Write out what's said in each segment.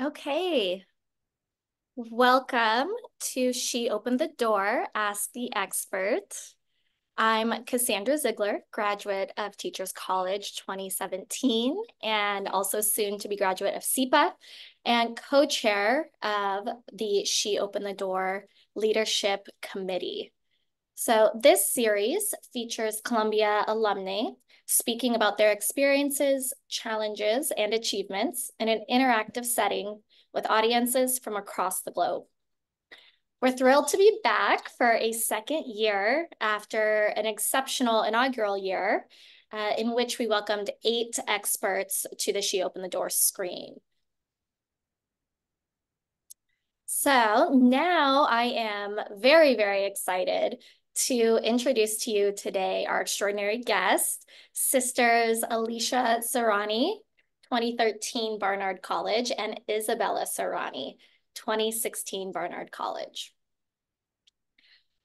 Okay. Welcome to She Opened the Door, Ask the Expert. I'm Cassandra Ziegler, graduate of Teachers College 2017, and also soon to be graduate of SIPA, and co-chair of the She Opened the Door Leadership Committee. So this series features Columbia alumni speaking about their experiences, challenges, and achievements in an interactive setting with audiences from across the globe. We're thrilled to be back for a second year after an exceptional inaugural year uh, in which we welcomed eight experts to the She Opened the Door screen. So now I am very, very excited to introduce to you today our extraordinary guest, Sisters Alicia Serrani, 2013 Barnard College, and Isabella Serrani, 2016 Barnard College.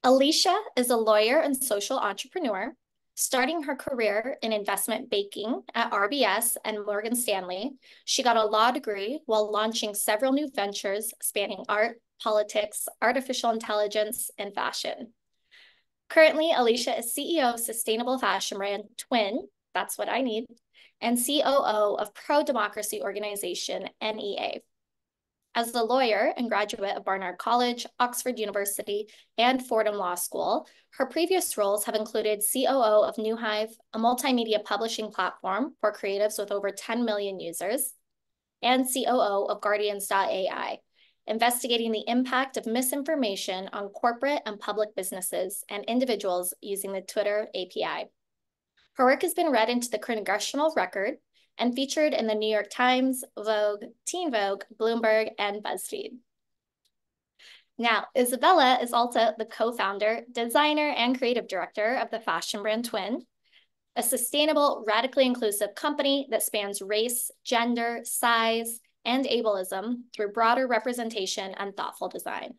Alicia is a lawyer and social entrepreneur, starting her career in investment banking at RBS and Morgan Stanley. She got a law degree while launching several new ventures spanning art, politics, artificial intelligence, and fashion. Currently, Alicia is CEO of sustainable fashion brand Twin, that's what I need, and COO of pro-democracy organization NEA. As a lawyer and graduate of Barnard College, Oxford University, and Fordham Law School, her previous roles have included COO of NewHive, a multimedia publishing platform for creatives with over 10 million users, and COO of Guardians.ai, investigating the impact of misinformation on corporate and public businesses and individuals using the Twitter API. Her work has been read into the Congressional Record and featured in the New York Times, Vogue, Teen Vogue, Bloomberg, and BuzzFeed. Now, Isabella is also the co-founder, designer, and creative director of the fashion brand Twin, a sustainable, radically inclusive company that spans race, gender, size, and ableism through broader representation and thoughtful design.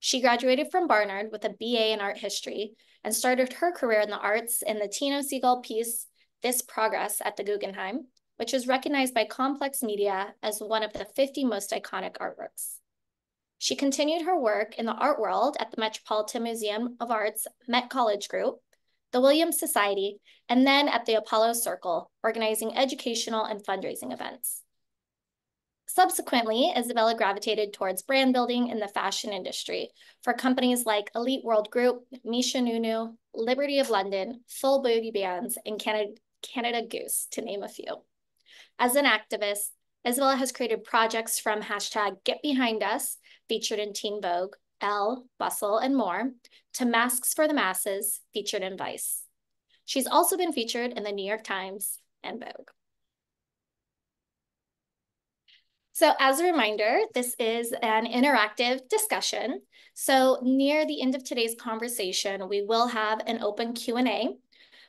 She graduated from Barnard with a BA in art history and started her career in the arts in the Tino Sehgal piece, This Progress at the Guggenheim, which is recognized by Complex Media as one of the 50 most iconic artworks. She continued her work in the art world at the Metropolitan Museum of Art's Met College Group, the Williams Society, and then at the Apollo Circle, organizing educational and fundraising events. Subsequently, Isabella gravitated towards brand building in the fashion industry for companies like Elite World Group, Misha Nonoo, Liberty of London, Full Booty Bands, and Canada, Canada Goose, to name a few. As an activist, Isabella has created projects from hashtag Get Behind Us, featured in Teen Vogue, Elle, Bustle, and more, to Masks for the Masses, featured in Vice. She's also been featured in the New York Times and Vogue. So as a reminder, this is an interactive discussion. So near the end of today's conversation, we will have an open Q&A.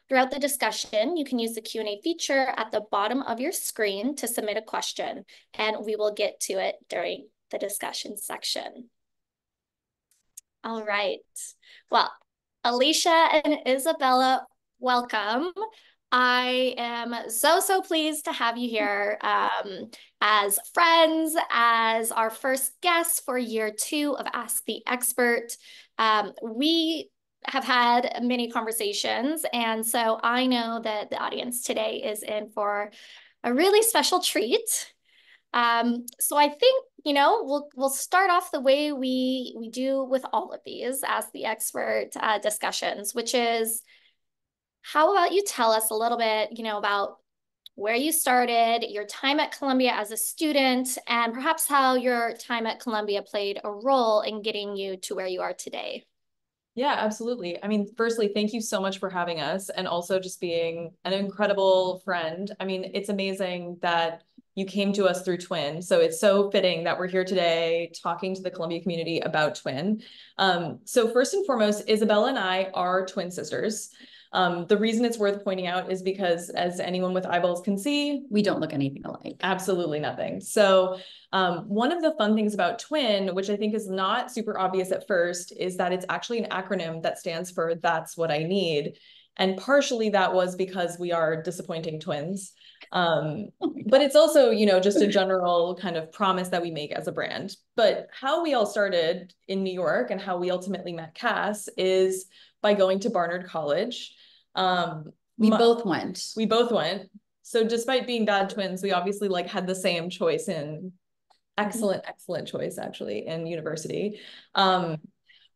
Throughout the discussion, you can use the Q&A feature at the bottom of your screen to submit a question, and we will get to it during the discussion section. All right. Well, Alicia and Isabella, welcome. I am so, so pleased to have you here um, as friends, as our first guests for year two of Ask the Expert. Um, we have had many conversations, and so I know that the audience today is in for a really special treat. Um, so I think you know we'll we'll start off the way we we do with all of these as the expert uh, discussions, which is how about you tell us a little bit, you know, about where you started, your time at Columbia as a student, and perhaps how your time at Columbia played a role in getting you to where you are today. Yeah, absolutely. I mean, firstly, thank you so much for having us and also just being an incredible friend. I mean, it's amazing that you came to us through Twin. So it's so fitting that we're here today talking to the Columbia community about Twin. Um, so first and foremost, Isabella and I are twin sisters. Um, the reason it's worth pointing out is because as anyone with eyeballs can see, we don't look anything alike. Absolutely nothing. So um, one of the fun things about TWIN, which I think is not super obvious at first, is that it's actually an acronym that stands for That's What I Need. And partially that was because we are disappointing twins. Um, oh but it's also, you know, just a general kind of promise that we make as a brand. But how we all started in New York and how we ultimately met Cass is by going to Barnard College. Um, we my, both went. We both went. So despite being bad twins, we obviously like had the same choice in excellent, excellent choice actually in university. Um,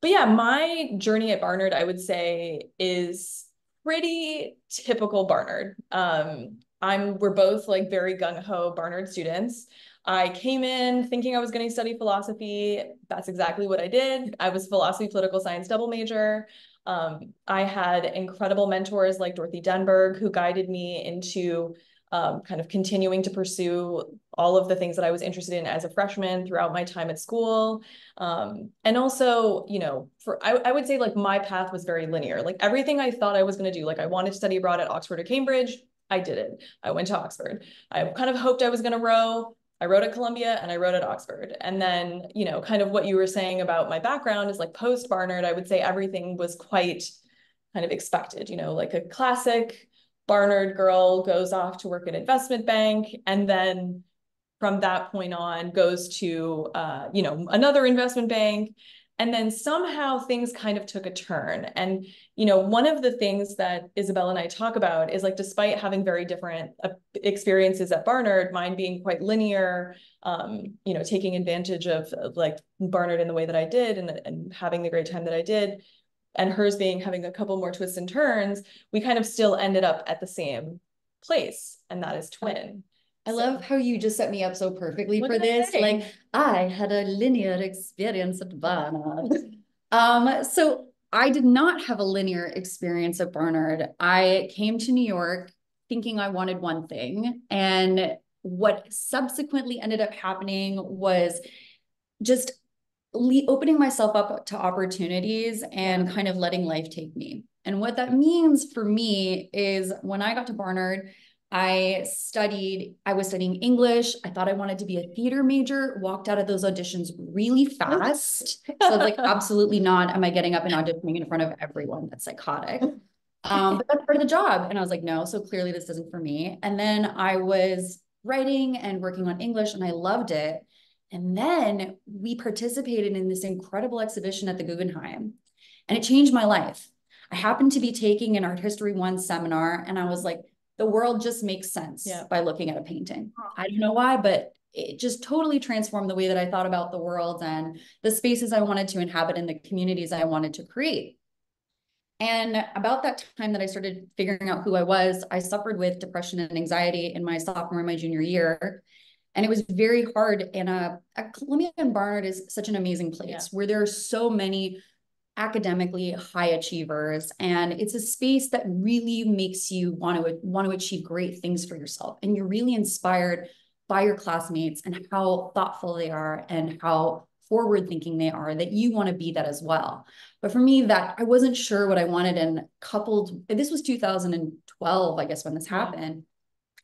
but yeah, my journey at Barnard, I would say, is pretty typical Barnard. Um, I'm we're both like very gung ho Barnard students. I came in thinking I was going to study philosophy. That's exactly what I did. I was philosophy political science double major. Um, I had incredible mentors like Dorothy Denburg who guided me into um, kind of continuing to pursue all of the things that I was interested in as a freshman throughout my time at school. Um, and also, you know, for I, I would say like my path was very linear. Like everything I thought I was going to do, like I wanted to study abroad at Oxford or Cambridge, I did it. I went to Oxford. I kind of hoped I was going to row. I wrote at Columbia and I wrote at Oxford. And then, you know, kind of what you were saying about my background is like post Barnard, I would say everything was quite kind of expected, you know, like a classic Barnard girl goes off to work at investment bank and then from that point on goes to, uh, you know, another investment bank and then somehow things kind of took a turn. And, you know, one of the things that Isabel and I talk about is like, despite having very different uh, experiences at Barnard, mine being quite linear, um, you know, taking advantage of, of, like Barnard in the way that I did and, and having the great time that I did, and hers being having a couple more twists and turns, we kind of still ended up at the same place, and that is twin. I love how you just set me up so perfectly what for this. I like I had a linear experience at Barnard. um, so I did not have a linear experience at Barnard. I came to New York thinking I wanted one thing. And what subsequently ended up happening was just opening myself up to opportunities and kind of letting life take me. And what that means for me is when I got to Barnard, I studied, I was studying English. I thought I wanted to be a theater major, walked out of those auditions really fast. so I was like, absolutely not. Am I getting up and auditioning in front of everyone? That's psychotic. Um, but that's part of the job. And I was like, no, so clearly this isn't for me. And then I was writing and working on English and I loved it. And then we participated in this incredible exhibition at the Guggenheim and it changed my life. I happened to be taking an art history one seminar and I was like, the world just makes sense yeah. by looking at a painting. I don't know why, but it just totally transformed the way that I thought about the world and the spaces I wanted to inhabit and the communities I wanted to create. And about that time that I started figuring out who I was, I suffered with depression and anxiety in my sophomore and my junior year. And it was very hard. And uh, Columbia and Barnard is such an amazing place yeah. where there are so many academically high achievers and it's a space that really makes you want to want to achieve great things for yourself and you're really inspired by your classmates and how thoughtful they are and how forward thinking they are that you want to be that as well. But for me that i wasn't sure what i wanted and coupled this was 2012 i guess when this mm-hmm. happened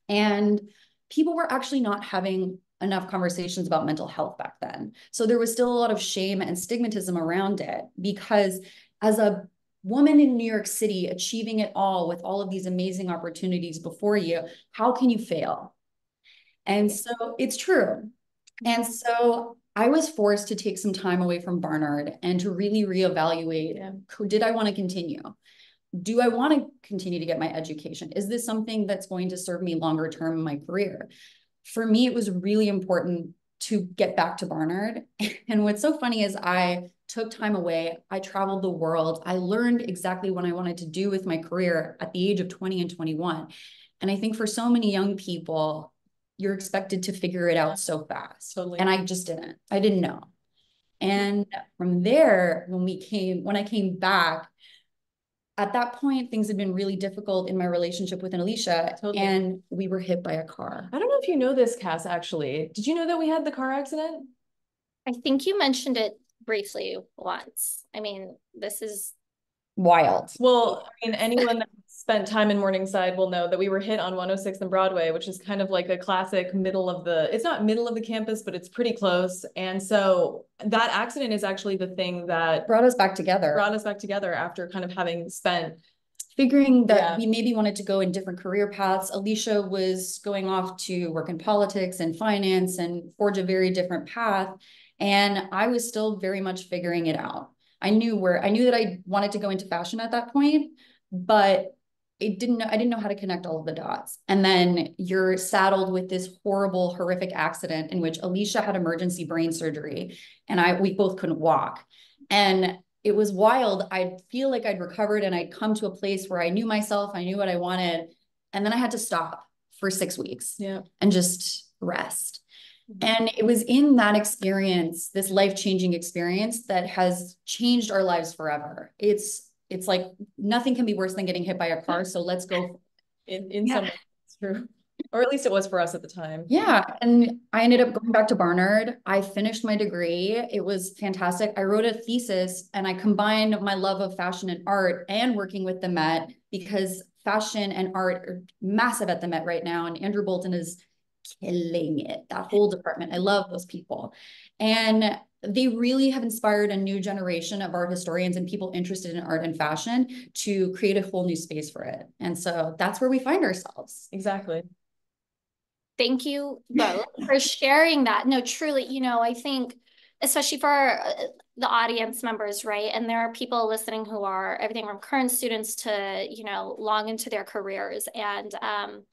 and people were actually not having enough conversations about mental health back then. So there was still a lot of shame and stigmatism around it because as a woman in New York City achieving it all with all of these amazing opportunities before you, how can you fail? And so it's true. And so I was forced to take some time away from Barnard and to really reevaluate yeah. did I want to continue? Do I want to continue to get my education? Is this something that's going to serve me longer term in my career? For me, it was really important to get back to Barnard. And what's so funny is I took time away. I traveled the world. I learned exactly what I wanted to do with my career at the age of 20 and 21. And I think for so many young people, you're expected to figure it out so fast. Totally. And I just didn't. I didn't know. And from there, when we came, when I came back, at that point, things had been really difficult in my relationship with Alicia, totally. and we were hit by a car. I don't know if you know this, Cass, actually. Did you know that we had the car accident? I think you mentioned it briefly once. I mean, this is wild. Well, I mean, anyone that spent time in Morningside will know that we were hit on 106 and Broadway, which is kind of like a classic middle of the, it's not middle of the campus, but it's pretty close. And so that accident is actually the thing that brought us back together. Brought us back together after kind of having spent figuring that Yeah. we maybe wanted to go in different career paths. Alicia was going off to work in politics and finance and forge a very different path. And I was still very much figuring it out. I knew where I knew that I wanted to go into fashion at that point, but it didn't I didn't know how to connect all of the dots. And then you're saddled with this horrible, horrific accident in which Alicia had emergency brain surgery and I we both couldn't walk. And it was wild. I feel like I'd recovered and I'd come to a place where I knew myself, I knew what I wanted. And then I had to stop for six weeks Yeah. and just rest. Mm-hmm. And it was in that experience, this life-changing experience that has changed our lives forever. It's it's like nothing can be worse than getting hit by a car. So let's go. In in Yeah. some it's true. Or at least it was for us at the time. Yeah. And I ended up going back to Barnard. I finished my degree. It was fantastic. I wrote a thesis and I combined my love of fashion and art and working with the Met because fashion and art are massive at the Met right now. And Andrew Bolton is killing it, that whole department. I love those people. And they really have inspired a new generation of art historians and people interested in art and fashion to create a whole new space for it. And so that's where we find ourselves. Exactly. Thank you both for sharing that. No, truly, you know, I think, especially for uh, the audience members, right? And there are people listening who are everything from current students to, you know, long into their careers. And um,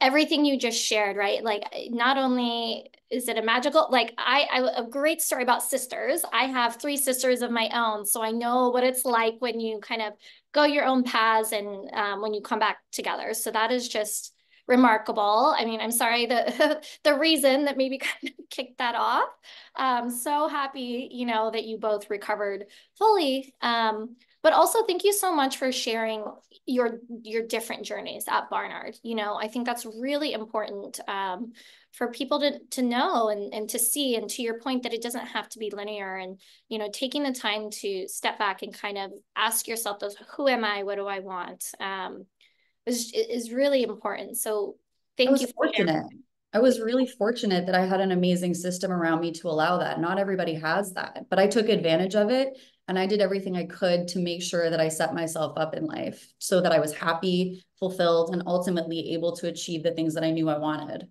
everything you just shared, right? Like, not only is it a magical, like, I, I, a great story about sisters. I have three sisters of my own. So I know what it's like when you kind of go your own paths and um, when you come back together. So that is just, remarkable. I mean, I'm sorry the the reason that maybe kind of kicked that off. Um, so happy, you know, that you both recovered fully. Um, but also thank you so much for sharing your your different journeys at Barnard. You know, I think that's really important um, for people to to know and and to see. And to your point that it doesn't have to be linear. And you know, taking the time to step back and kind of ask yourself those: Who am I? What do I want? Um, is is really important. So thank you. fortunate. I was really fortunate that I had an amazing system around me to allow that. Not everybody has that, but I took advantage of it and I did everything I could to make sure that I set myself up in life so that I was happy, fulfilled, and ultimately able to achieve the things that I knew I wanted.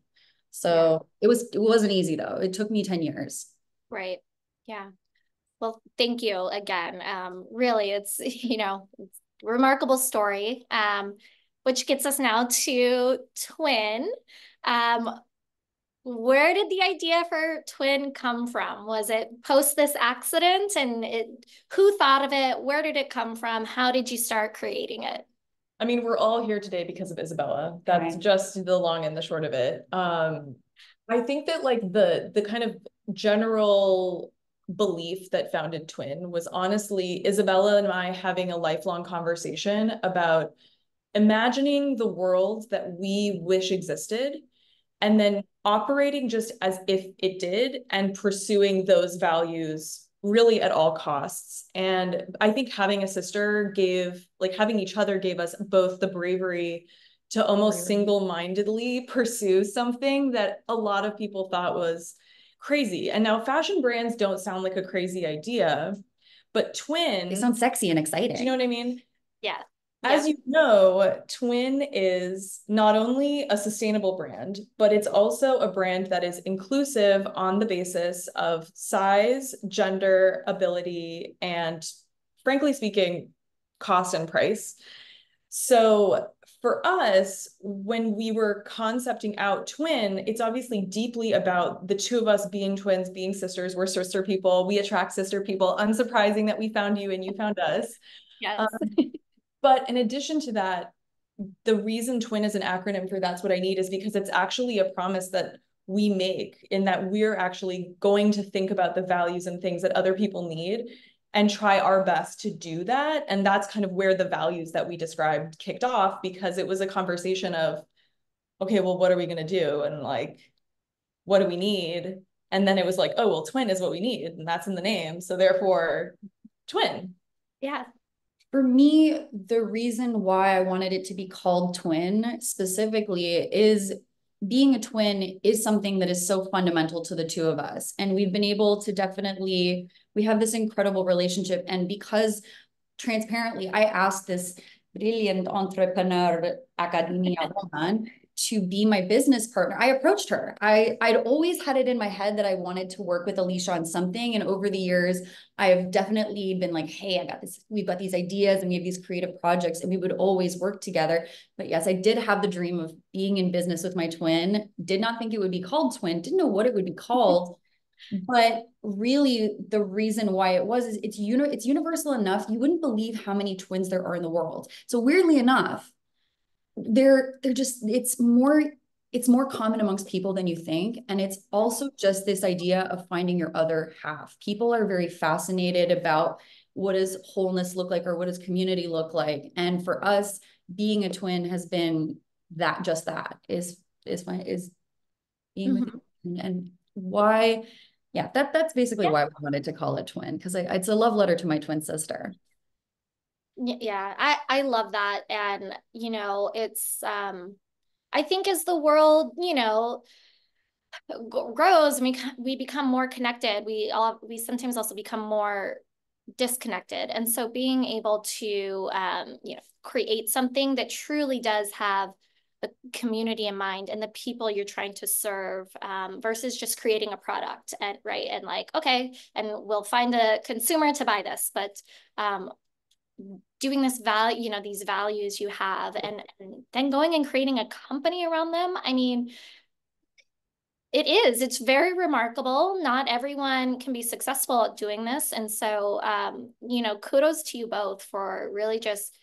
So yeah. it was it wasn't easy though. It took me 10 years. Right. Yeah. Well, thank you again. Um, really, it's you know, it's remarkable story. Um, which gets us now to Twin. Um, where did the idea for Twin come from? Was it post this accident and it, who thought of it? Where did it come from? How did you start creating it? I mean, we're all here today because of Isabella. That's right. just the long and the short of it. Um, I think that like the the kind of general belief that founded Twin was honestly Isabella and I having a lifelong conversation about imagining the world that we wish existed and then operating just as if it did and pursuing those values really at all costs. And i think having a sister gave like having each other gave us both the bravery to almost bravery. single-mindedly pursue something that a lot of people thought was crazy. And now fashion brands don't sound like a crazy idea but twin they sound sexy and exciting. Do you know what i mean? Yeah as you know, Twin is not only a sustainable brand, but it's also a brand that is inclusive on the basis of size, gender, ability, and frankly speaking, cost and price. So for us, when we were concepting out Twin, it's obviously deeply about the two of us being twins, being sisters. We're sister people. We attract sister people. Unsurprising that we found you and you found us. Yes. Um, but in addition to that, the reason twin is an acronym for that's what I need is because it's actually a promise that we make in that we're actually going to think about the values and things that other people need and try our best to do that. And that's kind of where the values that we described kicked off because it was a conversation of, okay, well, what are we going to do? And like, what do we need? And then it was like, oh, well, twin is what we need. And that's in the name. So therefore, twin. Yeah. For me, the reason why I wanted it to be called twin specifically is being a twin is something that is so fundamental to the two of us. And we've been able to definitely, we have this incredible relationship. And because transparently, I asked this brilliant entrepreneur academia woman to be my business partner. I approached her. I, I'd always had it in my head that I wanted to work with Alicia on something. And over the years, I have definitely been like, hey, I got this, we've got these ideas and we have these creative projects and we would always work together. But yes, I did have the dream of being in business with my twin. Did not think it would be called twin, didn't know what it would be called. but really the reason why it was is it's uni- it's universal enough you wouldn't believe how many twins there are in the world so weirdly enough they're they're just it's more it's more common amongst people than you think. And it's also just this idea of finding your other half. People are very fascinated about what does wholeness look like or what does community look like? And for us being a twin has been that just that is is my is being mm-hmm. with and why yeah that that's basically yeah. why we wanted to call it twin because it's a love letter to my twin sister yeah i i love that and you know it's um i think as the world you know grows we we become more connected we all we sometimes also become more disconnected and so being able to um you know create something that truly does have the community in mind and the people you're trying to serve um, versus just creating a product and right and like okay and we'll find a consumer to buy this but um, doing this value, you know, these values you have and, and then going and creating a company around them. I mean, it is, it's very remarkable. Not everyone can be successful at doing this. And so, um, you know, kudos to you both for really just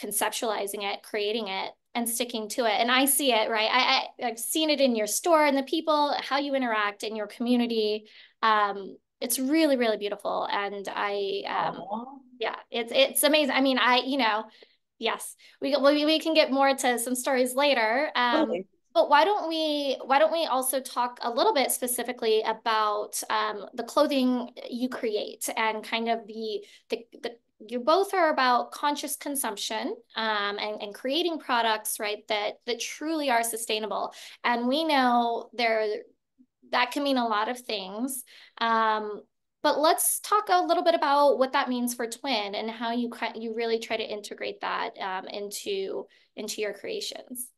conceptualizing it, creating it, and sticking to it. And I see it, right? I, I have seen it in your store and the people, how you interact in your community. Um, it's really, really beautiful. And I, um, yeah, it's it's amazing. I mean, I you know, yes, we we we can get more to some stories later. Um. But why don't we why don't we also talk a little bit specifically about um, the clothing you create and kind of the the, the you both are about conscious consumption um, and, and creating products right that that truly are sustainable and we know there that can mean a lot of things um, but let's talk a little bit about what that means for Twin and how you you really try to integrate that um, into into your creations.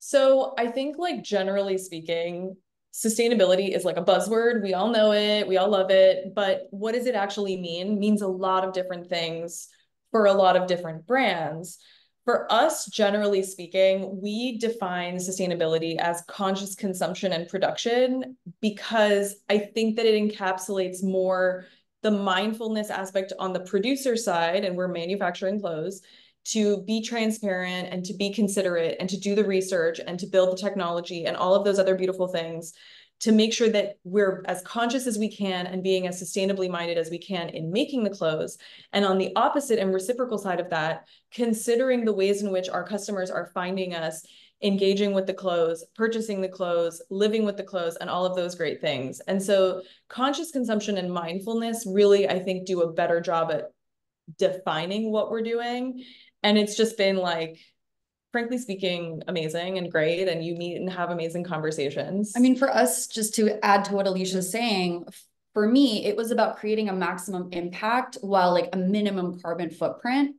So I think like generally speaking, sustainability is like a buzzword. We all know it, we all love it, but what does it actually mean? Means a lot of different things for a lot of different brands. For us, generally speaking, we define sustainability as conscious consumption and production because I think that it encapsulates more the mindfulness aspect on the producer side, and we're manufacturing clothes, to be transparent and to be considerate and to do the research and to build the technology and all of those other beautiful things to make sure that we're as conscious as we can and being as sustainably minded as we can in making the clothes. And on the opposite and reciprocal side of that, considering the ways in which our customers are finding us engaging with the clothes, purchasing the clothes, living with the clothes, and all of those great things. And so conscious consumption and mindfulness really, I think, do a better job at defining what we're doing. And it's just been like, frankly speaking, amazing and great. And you meet and have amazing conversations. I mean, for us, just to add to what Alicia's saying, for me, it was about creating a maximum impact while like a minimum carbon footprint.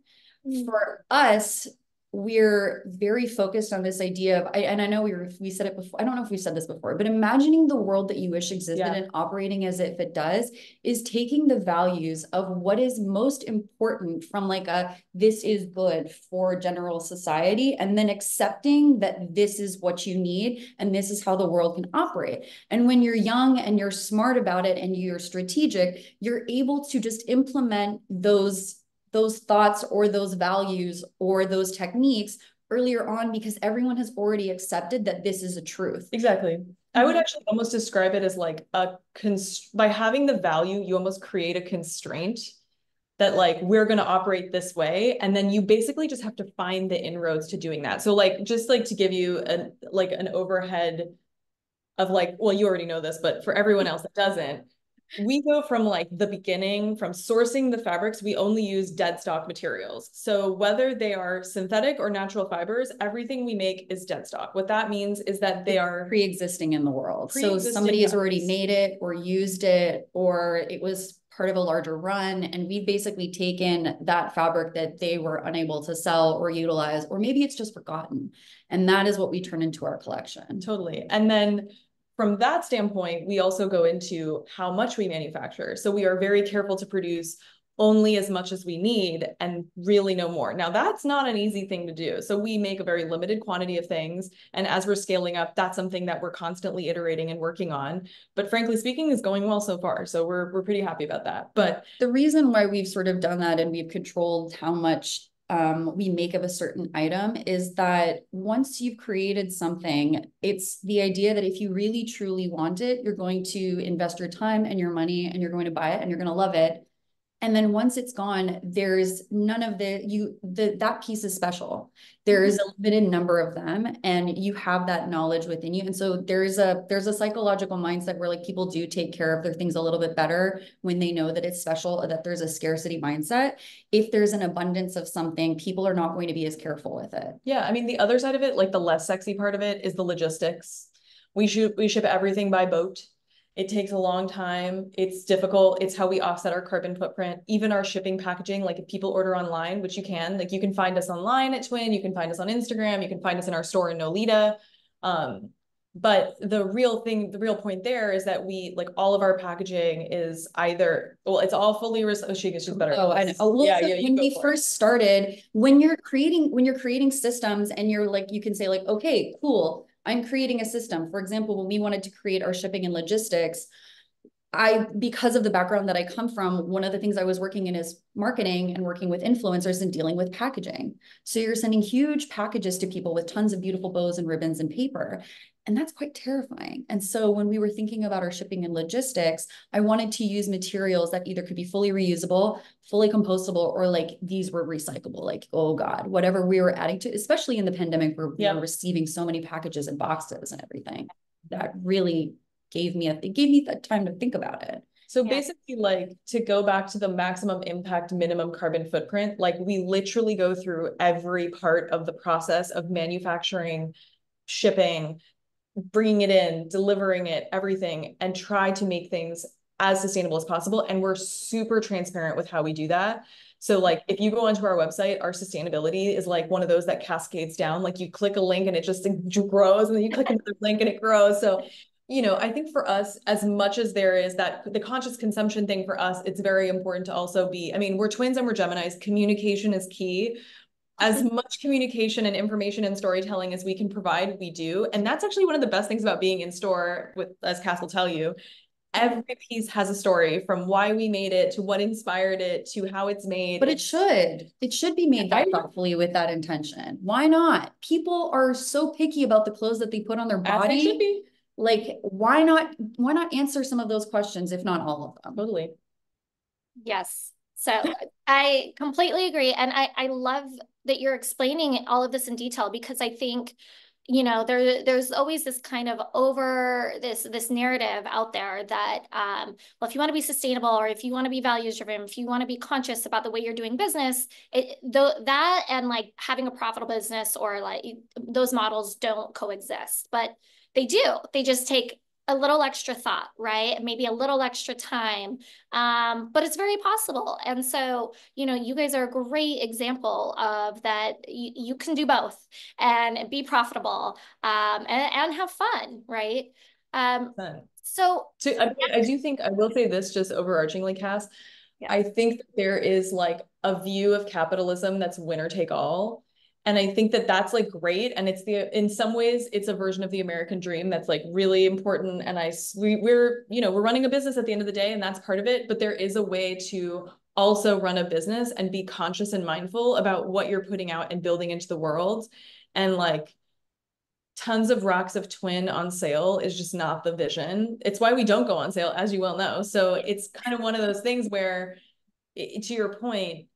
Mm. For us, we're very focused on this idea of, I, and I know we were, we said it before, I don't know if we said this before, but imagining the world that you wish existed yeah. and operating as if it does is taking the values of what is most important from like a, this is good for general society, and then accepting that this is what you need and this is how the world can operate. And when you're young and you're smart about it and you're strategic, you're able to just implement those those thoughts or those values or those techniques earlier on because everyone has already accepted that this is a truth. Exactly. I would mm-hmm. actually almost describe it as like a cons by having the value, you almost create a constraint that like we're going to operate this way and then you basically just have to find the inroads to doing that. So like just like to give you an like an overhead of like well you already know this but for everyone else that doesn't we go from like the beginning from sourcing the fabrics we only use dead stock materials so whether they are synthetic or natural fibers everything we make is dead stock what that means is that they are pre-existing in the world so somebody has already made it or used it or it was part of a larger run. And we've basically taken that fabric that they were unable to sell or utilize, or maybe it's just forgotten. And that is what we turn into our collection. Totally. And then from that standpoint, we also go into how much we manufacture. So we are very careful to produce only as much as we need and really no more. Now, that's not an easy thing to do. So we make a very limited quantity of things. And as we're scaling up, that's something that we're constantly iterating and working on. But frankly speaking, is going well so far. So we're, we're pretty happy about that. But the reason why we've sort of done that and we've controlled how much um, we make of a certain item is that once you've created something, it's the idea that if you really truly want it, you're going to invest your time and your money and you're going to buy it and you're going to love it and then once it's gone there's none of the you the that piece is special. There's a mm-hmm. limited number of them and you have that knowledge within you. And so there's a there's a psychological mindset where like people do take care of their things a little bit better when they know that it's special that there's a scarcity mindset. If there's an abundance of something people are not going to be as careful with it. Yeah i mean the other side of it like the less sexy part of it is the logistics. We should we ship everything by boat it takes a long time. It's difficult. It's how we offset our carbon footprint. Even our shipping packaging, like if people order online, which you can, like you can find us online at Twin, you can find us on Instagram, you can find us in our store in Nolita. Um, but the real thing, the real point there is that we like all of our packaging is either well, it's all fully recycled. Oh, she is better. Oh, I know. Oh, well, yeah, yeah, when we first it. started, when you're creating when you're creating systems and you're like you can say like, okay, cool I'm creating a system. For example, when we wanted to create our shipping and logistics, I, because of the background that I come from, one of the things I was working in is marketing and working with influencers and dealing with packaging. So you're sending huge packages to people with tons of beautiful bows and ribbons and paper. And that's quite terrifying. And so when we were thinking about our shipping and logistics, I wanted to use materials that either could be fully reusable, fully compostable, or like these were recyclable. Like, oh God, whatever we were adding to, especially in the pandemic where we were receiving so many packages and boxes and everything. That really gave me a it gave me the time to think about it. So yeah. basically, like to go back to the maximum impact, minimum carbon footprint, like we literally go through every part of the process of manufacturing, shipping, bringing it in, delivering it, everything, and try to make things as sustainable as possible. And we're super transparent with how we do that. So like if you go onto our website, our sustainability is like one of those that cascades down. Like you click a link and it just grows, and then you click another link and it grows. So you know, I think for us, as much as there is that the conscious consumption thing for us, it's very important to also be, I mean, we're twins and we're Geminis. Communication is key as much communication and information and storytelling as we can provide, we do. And that's actually one of the best things about being in store with, as Cass will tell you, every piece has a story from why we made it to what inspired it to how it's made. But it should. It should be made that thoughtfully with that intention. Why not? People are so picky about the clothes that they put on their body. Like, why not? Why not answer some of those questions, if not all of them? Totally. Yes. So I completely agree. And I, I love that you're explaining all of this in detail because I think you know there there's always this kind of over this this narrative out there that um, well if you want to be sustainable or if you want to be values driven if you want to be conscious about the way you're doing business it though that and like having a profitable business or like those models don't coexist. But they do. They just take a little extra thought, right? Maybe a little extra time, um, but it's very possible. And so, you know, you guys are a great example of that. You, you can do both and be profitable um, and, and have fun, right? Um, fun. So, so I, I, do think I will say this just overarchingly, Cass. Yeah. I think there is like a view of capitalism that's winner take all and i think that that's like great. And it's the in some ways it's a version of the american dream that's like really important. And i we, we're you know we're running a business at the end of the day and that's part of it. But there is a way to also run a business and be conscious and mindful about what you're putting out and building into the world. And like tons of rocks of twin on sale is just not the vision. It's why we don't go on sale as you well know. So it's kind of one of those things where to your point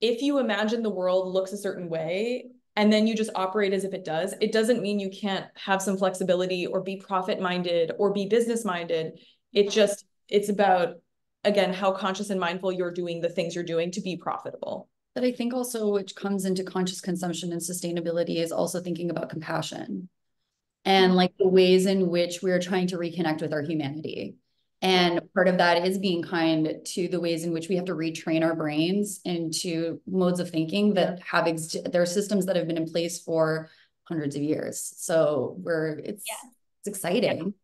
if you imagine the world looks a certain way and then you just operate as if it does, it doesn't mean you can't have some flexibility or be profit minded or be business minded. It just, it's about, again, how conscious and mindful you're doing the things you're doing to be profitable. But I think also which comes into conscious consumption and sustainability is also thinking about compassion and mm-hmm. like the ways in which we're trying to reconnect with our humanity And part of that is being kind to the ways in which we have to retrain our brains into modes of thinking that have, ex- there are systems that have been in place for hundreds of years. So we're, it's, Yeah. it's exciting.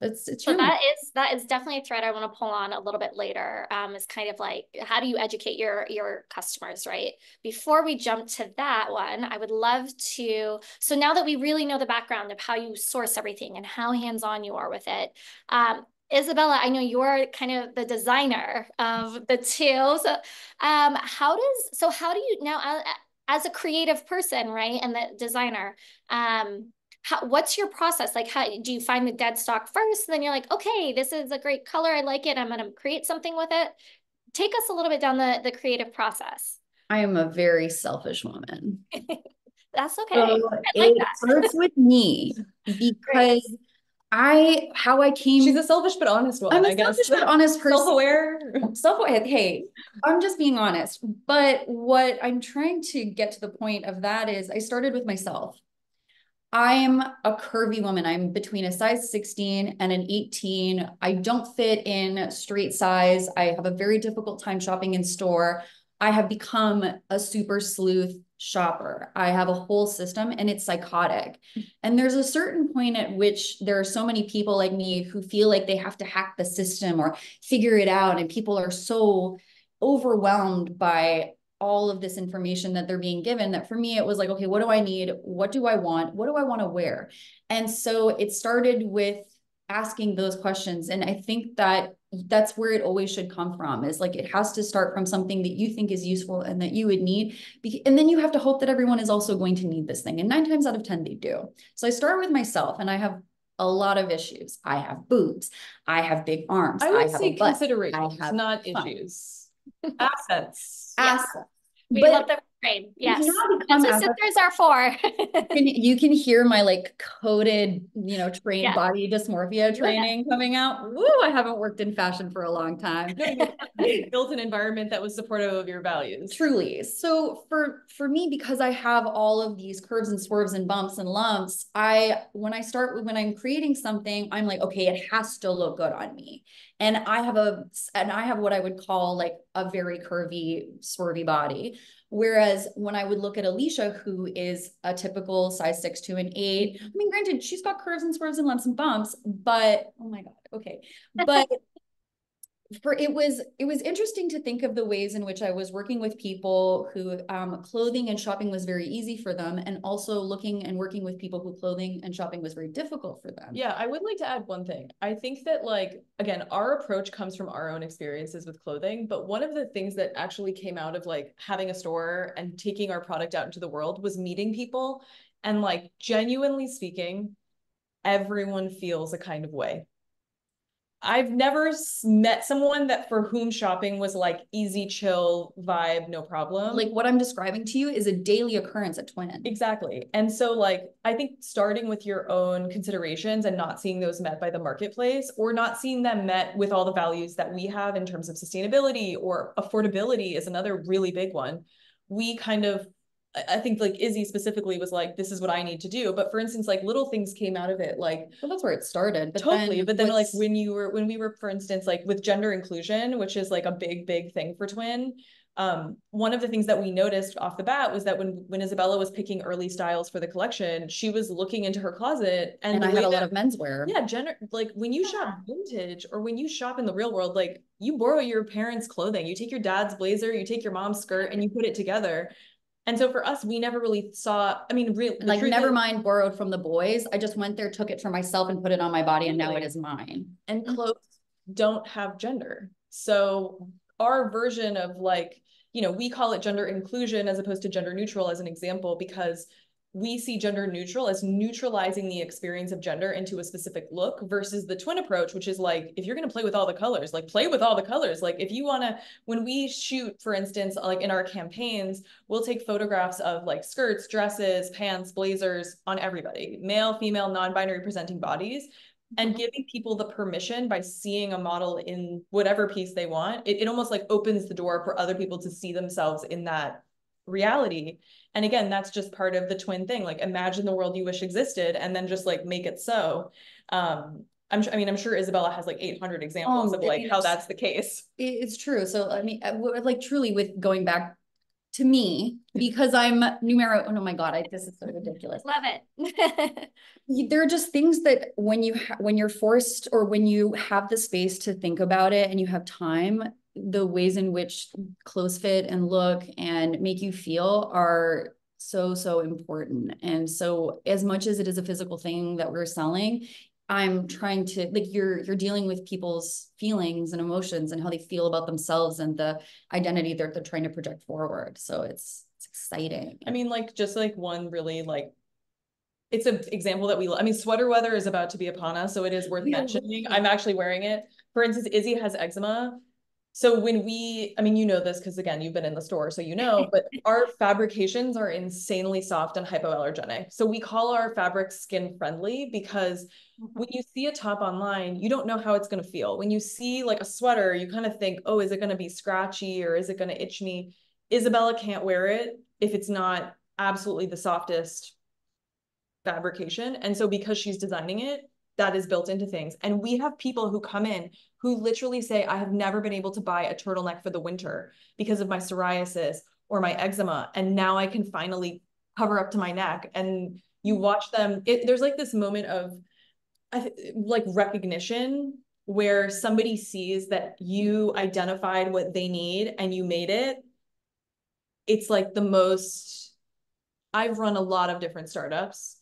It's, it's So that is that is definitely a thread I want to pull on a little bit later. Um, is kind of like how do you educate your your customers, right? Before we jump to that one, I would love to. So now that we really know the background of how you source everything and how hands on you are with it, um, Isabella, I know you're kind of the designer of the two. So, um, how does so how do you now as, a creative person, right, and the designer, um, how, what's your process? Like, how do you find the dead stock first? then you're like, okay, this is a great color. I like it. I'm going to create something with it. Take us a little bit down the, the creative process. I am a very selfish woman. That's okay. So like it that. starts with me because I, how I came. She's a selfish but honest one, I'm a I guess. selfish but honest person. Self-aware. Self-aware. Hey, I'm just being honest. But what I'm trying to get to the point of that is I started with myself. I'm a curvy woman. I'm between a size 16 and an 18. I don't fit in straight size. I have a very difficult time shopping in store. I have become a super sleuth shopper. I have a whole system and it's psychotic. And there's a certain point at which there are so many people like me who feel like they have to hack the system or figure it out. And people are so overwhelmed by all of this information that they're being given that for me it was like okay what do i need what do i want what do i want to wear and so it started with asking those questions and i think that that's where it always should come from is like it has to start from something that you think is useful and that you would need and then you have to hope that everyone is also going to need this thing and nine times out of ten they do so i start with myself and i have a lot of issues i have boobs i have big arms I would have say considerations, not fun. issues. Assets. Yeah. assets. We But love Yes. That's what sisters are for. can, you can hear my like coded, you know, trained Yeah. body dysmorphia training coming out. Woo, I haven't worked in fashion for a long time. Built an environment that was supportive of your values. Truly. So for for me, because I have all of these curves and swerves and bumps and lumps, I when I start with when I'm creating something, I'm like, okay, it has to look good on me. And I have a and I have what I would call like a very curvy, swervy body. Whereas when I would look at Alicia, who is a typical size six to an eight, I mean, granted, she's got curves and swerves and lumps and bumps, but oh my God, okay. But for it was it was interesting to think of the ways in which I was working with people who um, clothing and shopping was very easy for them, and also looking and working with people who clothing and shopping was very difficult for them. Yeah, I would like to add one thing. I think that like again, our approach comes from our own experiences with clothing, but one of the things that actually came out of like having a store and taking our product out into the world was meeting people and like genuinely speaking, everyone feels a kind of way. I've never met someone that for whom shopping was like easy, chill vibe, no problem. Like what I'm describing to you is a daily occurrence at Twin. Exactly. And so like I think starting with your own considerations and not seeing those met by the marketplace or not seeing them met with all the values that we have in terms of sustainability or affordability is another really big one. We kind of I- think like Izzy specifically was like, this is what I need to do. But for instance, like little things came out of it, like Well, that's where it started. But totally. but then like when you were when we were, for instance, like with gender inclusion, which is like a big, big thing for Twin. Um, one of the things that we noticed off the bat was that when when Isabella was picking early styles for the collection, she was looking into her closet and, and I had a lot of menswear. yeah, gender like when you shop vintage or when you shop in the real world, like you borrow your parents' clothing, you take your dad's blazer, you take your mom's skirt, and you put it together. And so for us, we never really saw. I mean, real Like never is- mind borrowed from the boys. I just went there, took it for myself and put it on my body and now it Totally. mine. and mm-hmm. clothes don't have gender. So our version of like, you know, we call it gender inclusion as opposed to gender neutral as an example, because we see gender neutral as neutralizing the experience of gender into a specific look versus the twin approach, which is like, if you're going to play with all the colors, like play with all the colors. Like if you want to, when we shoot, for instance, like in our campaigns, we'll take photographs of like skirts, dresses, pants, blazers on everybody, male, female, non-binary presenting bodies and mm-hmm. giving people the permission by seeing a model in whatever piece they want. It, it almost like opens the door for other people to see themselves in that reality and again that's just part of the twin thing like imagine the world you wish existed and then just like make it so um I'm I mean, I'm sure Isabella has like 800 examples Oh, of like how that's the case. It's true. So I mean, uh, like truly with going back to me, because I'm numero, oh no, my God, I, this is so ridiculous. Love it. There are just things that when you, ha- when you're forced or when you have the space to think about it and you have time, the ways in which clothes fit and look and make you feel are so, so important. And so as much as it is a physical thing that we're selling, I'm trying to, like, you're, you're dealing with people's feelings and emotions and how they feel about themselves and the identity that they're trying to project forward. So it's, it's exciting. I mean, like just like one really like it's an example that we, I mean, sweater weather is about to be upon us, so it is worth Yeah. mentioning. I'm actually wearing it. For instance, Izzy has eczema. So when we, I mean, you know this because again, you've been in the store, so you know, but our fabrications are insanely soft and hypoallergenic. So we call our fabrics skin friendly because mm-hmm. when you see a top online, you don't know how it's going to feel. When you see like a sweater, you kind of think, oh, is it going to be scratchy or is it going to itch me? Isabella can't wear it if it's not absolutely the softest fabrication. And so because she's designing it, that is built into things. And we have people who come in who literally say, I have never been able to buy a turtleneck for the winter because of my psoriasis or my eczema. And now I can finally cover up to my neck. And you watch them, it, there's like this moment of like recognition where somebody sees that you identified what they need and you made it. It's like the most, I've run a lot of different startups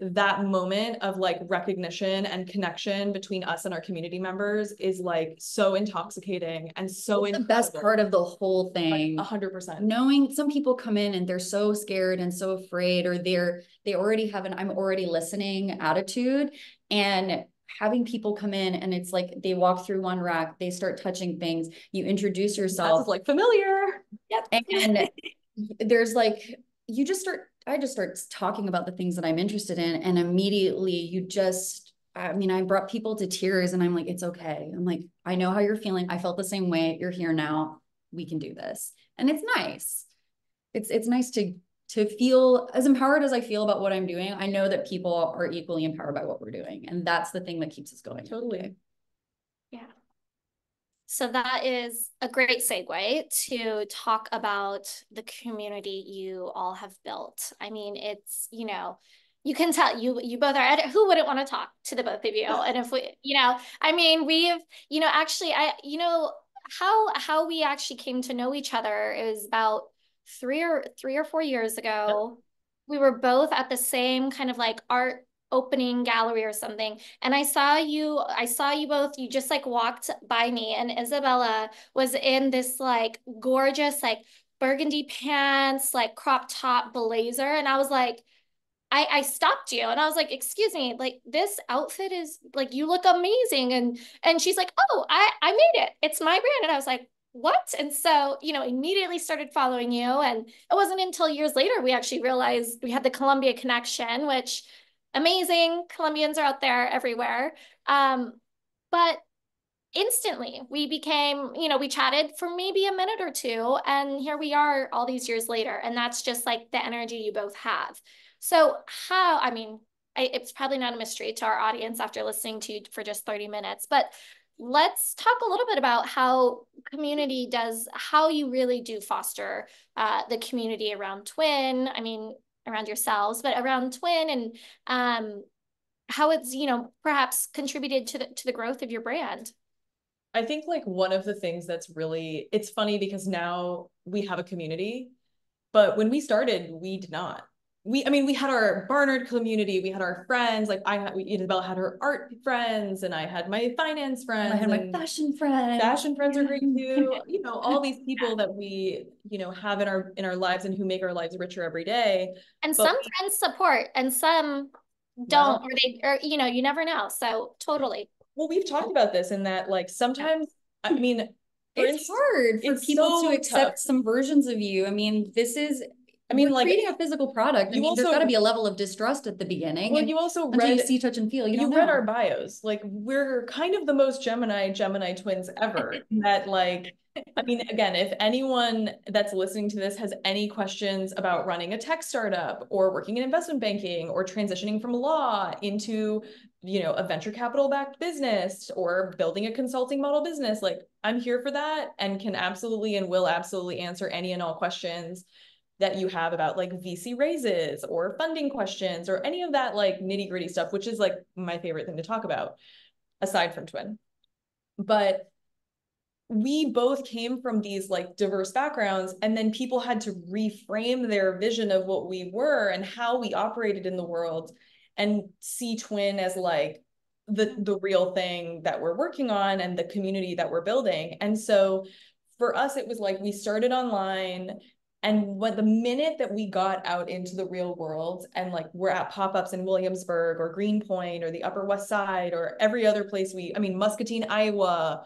that moment of like recognition and connection between us and our community members is like so intoxicating and so the best part of the whole thing. a hundred percent. knowing some people come in and they're so scared and so afraid or they're they already have an i'm already listening attitude and having people come in and it's like they walk through one rack they start touching things you introduce yourself That's like familiar. Yep. and there's like you just start i just start talking about the things that i'm interested in and immediately you just i mean i brought people to tears and i'm like it's okay. I'm like i know how you're feeling. I felt the same way. You're here now. We can do this. And it's nice. It's it's nice to to feel as empowered as i feel about what i'm doing. I know that people are equally empowered by what we're doing and that's the thing that keeps us going Totally. Yeah. So that is a great segue to talk about the community you all have built. I mean, it's, you know, you can tell you you both are who wouldn't want to talk to the both of you? And if we you know i mean we've you know actually i you know how how we actually came to know each other is about three or three or four years ago. We were both at the same kind of like art opening gallery or something and i saw you i saw you both you just like walked by me and isabella was in this like gorgeous like burgundy pants like crop top blazer and i was like I, I stopped you and I was like, excuse me, like this outfit is like you look amazing. And and she's like, Oh, I, I made it. It's my brand. And I was like, What? And so, you know, immediately started following you. And it wasn't until years later we actually realized we had the Columbia connection, which amazing. Columbians are out there everywhere. Um, but instantly we became you know we chatted for maybe a minute or two and here we are all these years later and that's just like the energy you both have so how i mean I, it's probably not a mystery to our audience after listening to you for just 30 minutes but let's talk a little bit about how community does how you really do foster uh, the community around twin i mean around yourselves but around twin and um, how it's you know perhaps contributed to the to the growth of your brand I think like one of the things that's really it's funny because now we have a community, but when we started, we did not. We I mean we had our Barnard community, we had our friends, like I had we, Isabel had her art friends and I had my finance friends. i had my fashion friends. fashion friends are great too. You know, all these people that we, you know, have in our in our lives and who make our lives richer every day. And But- some friends support and some don't, or they, or you know, you never know. So totally. Well, we've talked about this in that like sometimes I mean for it's hard for it's people so to accept tough. some versions of you. I mean, this is I mean, like creating a physical product. I you mean, there's also- got to be a level of distrust at the beginning. well, and you also until you read see, touch, and feel, you, you read our bios. Like we're kind of the most Gemini Gemini twins ever. that like, I mean, again, if anyone that's listening to this has any questions about running a tech startup or working in investment banking or transitioning from law into, you know, a venture capital backed business or building a consulting model business, like I'm here for that and can absolutely and will absolutely answer any and all questions that you have about like VC raises or funding questions or any of that like nitty gritty stuff, which is like my favorite thing to talk about aside from twin. But we both came from these like diverse backgrounds and then people had to reframe their vision of what we were and how we operated in the world and see twin as like the the real thing that we're working on and the community that we're building. And so for us it was like we started online and what the minute that we got out into the real world and like we're at pop-ups in Williamsburg or Greenpoint or the Upper West Side or every other place we, I mean, Muscatine, Iowa,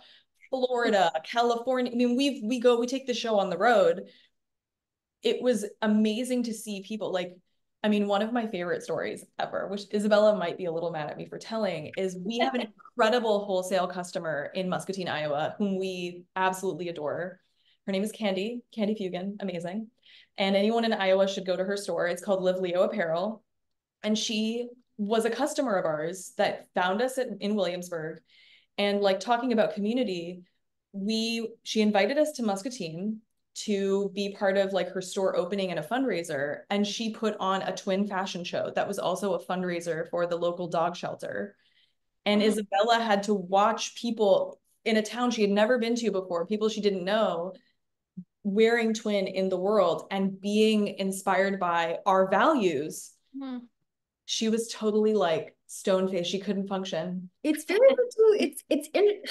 Florida, California. I mean, we've we go, we take the show on the road. It was amazing to see people like, I mean, one of my favorite stories ever, which Isabella might be a little mad at me for telling, is we have an incredible wholesale customer in Muscatine, Iowa, whom we absolutely adore. Her name is Candy, Candy Fugan, amazing. And anyone in Iowa should go to her store. It's called Live Leo Apparel. And she was a customer of ours that found us at, in Williamsburg. And like talking about community, we she invited us to Muscatine to be part of like her store opening and a fundraiser. And she put on a twin fashion show that was also a fundraiser for the local dog shelter. And Mhm. Isabella had to watch people in a town she had never been to before, people she didn't know, wearing twin in the world and being inspired by our values. Hmm. She was totally like stone faced. She couldn't function. It's very it's, it's in.